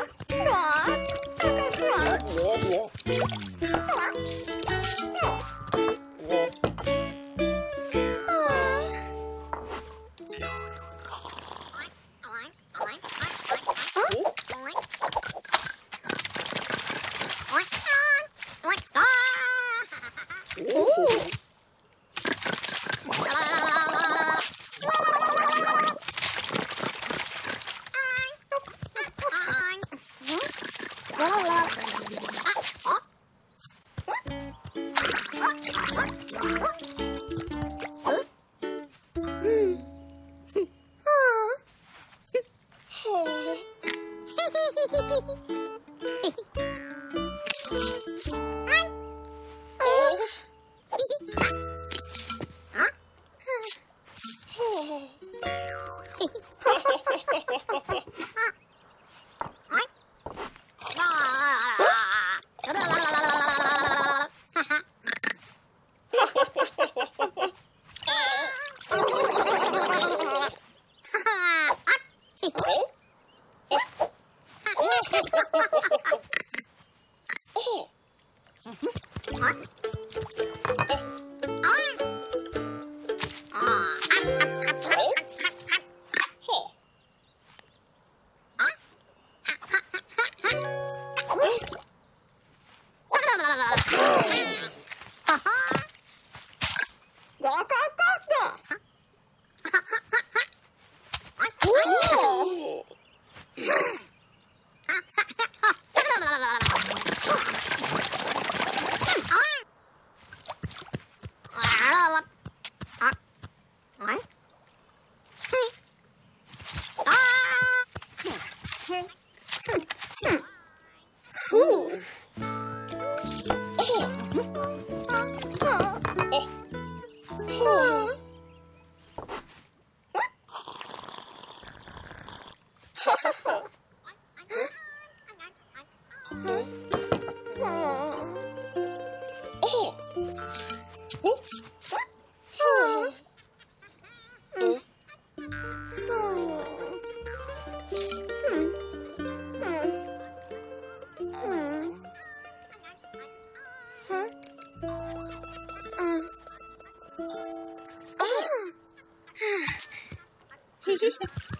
我我我我我。Hehehehe Ah! Ha